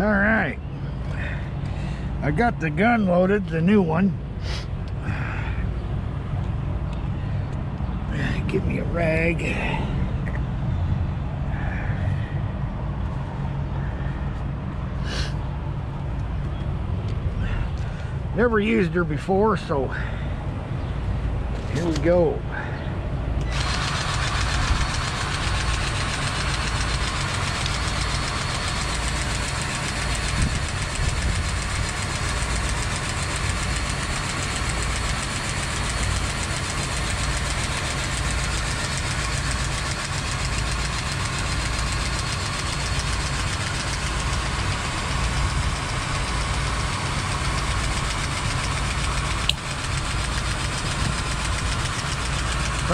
All right. I got the gun loaded, the new one. Give me a rag. Never used her before, so here we go.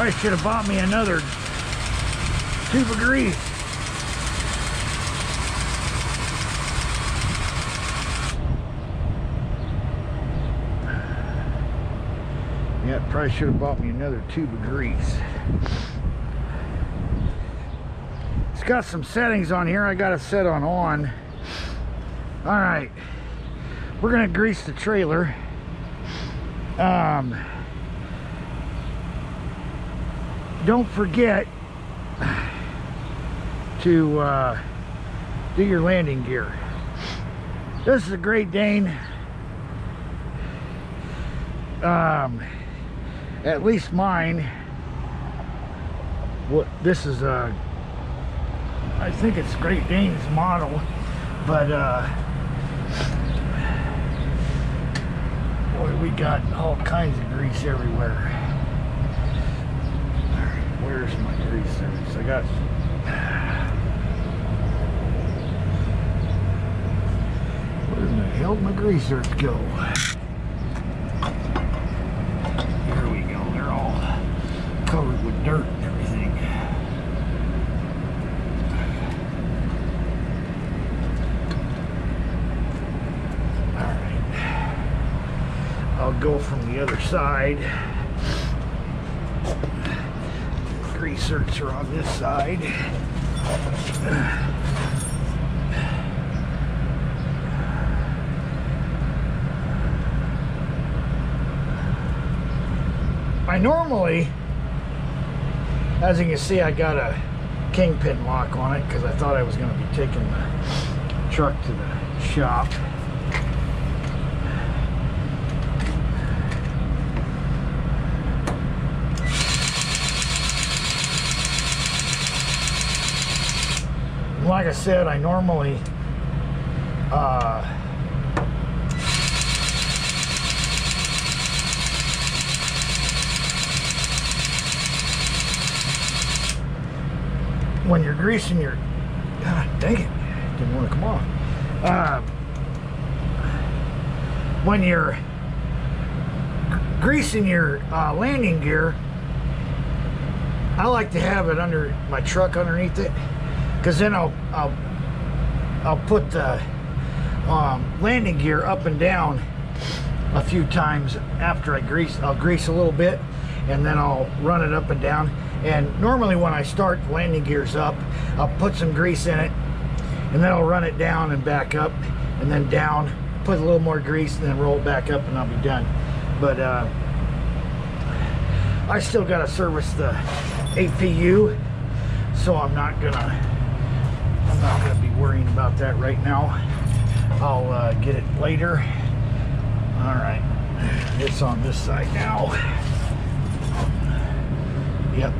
Probably should have bought me another tube of grease. Yeah, probably should have bought me another tube of grease. It's got some settings on here I got to set on on. All right, we're gonna grease the trailer. Um, don't forget to uh, do your landing gear. This is a Great Dane. Um, at least mine. What this is a, I think it's Great Dane's model, but uh, boy, we got all kinds of grease everywhere where's my greasers? I got where in the hell did my greasers go? Here we go. They're all covered with dirt and everything. All right. I'll go from the other side. Greasers are on this side. I normally, as you can see, I got a kingpin lock on it because I thought I was going to be taking the truck to the shop. Like I said, I normally uh, when you're greasing your God dang it, didn't want to come off. Uh, when you're greasing your uh, landing gear, I like to have it under my truck underneath it because then I'll, I'll I'll put the um, landing gear up and down a few times after I grease I'll grease a little bit and then I'll run it up and down. And normally when I start landing gears up I'll put some grease in it and then I'll run it down and back up and then down put a little more grease and then roll it back up and I'll be done. But uh, I still got to service the APU so I'm not gonna I'm not going to be worrying about that right now. I'll uh, get it later. All right, it's on this side now. Yep.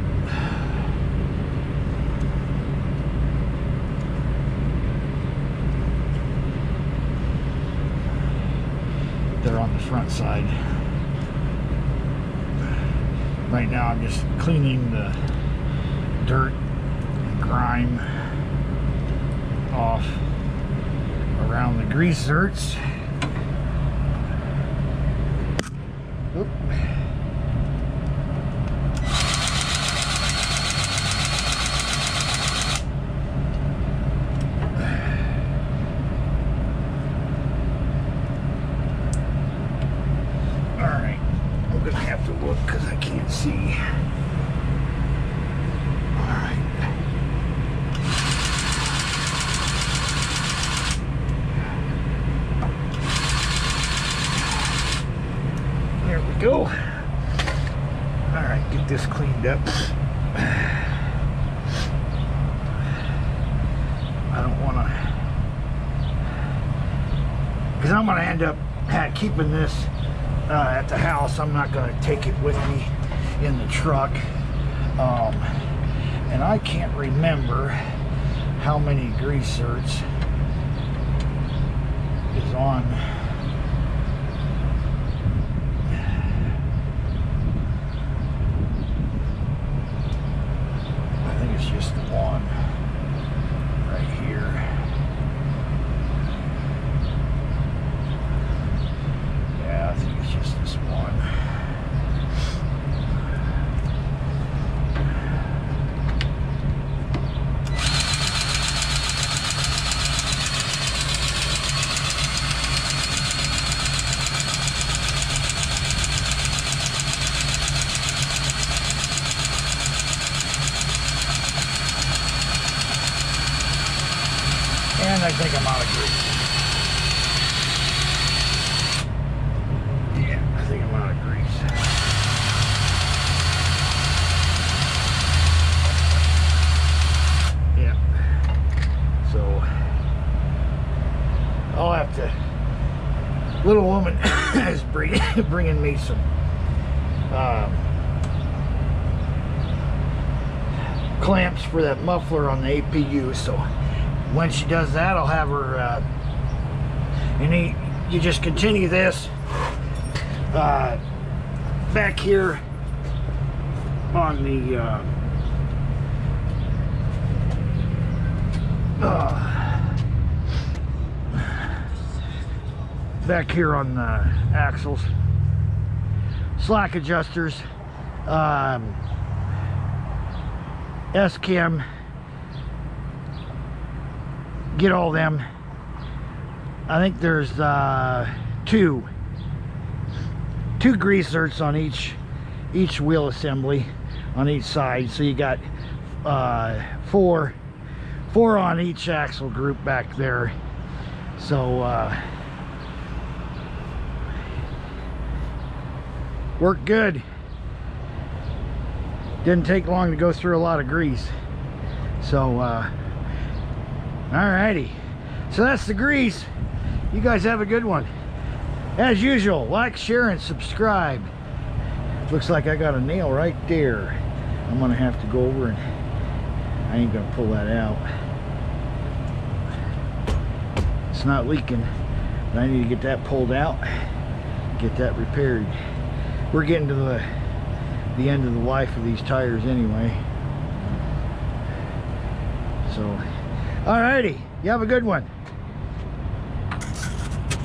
They're on the front side. Right now I'm just cleaning the dirt and grime off around the grease zerts. Oop. All right, I'm gonna have to look because I can't see. All right. end up. I don't want to, because I'm going to end up keeping this uh, at the house. I'm not going to take it with me in the truck. Um, and I can't remember how many grease zerks is on I think it's just the one right here. Yeah, I think it's just this one. I think I'm out of grease. Yeah, I think I'm out of grease. Yeah. So I'll have to. Little woman is bringing bringing me some um, clamps for that muffler on the APU. So when she does that, I'll have her. Uh, and he, you just continue this uh, back here on the. Uh, uh, back here on the axles slack adjusters um, S-cam get all them. I think there's uh, two. Two grease zerks on each each wheel assembly on each side. So you got uh, four four on each axle group back there. So uh, worked good. Didn't take long to go through a lot of grease. So uh, alrighty so that's the grease. You guys have a good one. As usual like share and subscribe. Looks like I got a nail right there. I'm gonna have to go over and I ain't gonna pull that out. It's not leaking but I need to get that pulled out get that repaired. We're getting to the the end of the life of these tires anyway. So alrighty you have a good one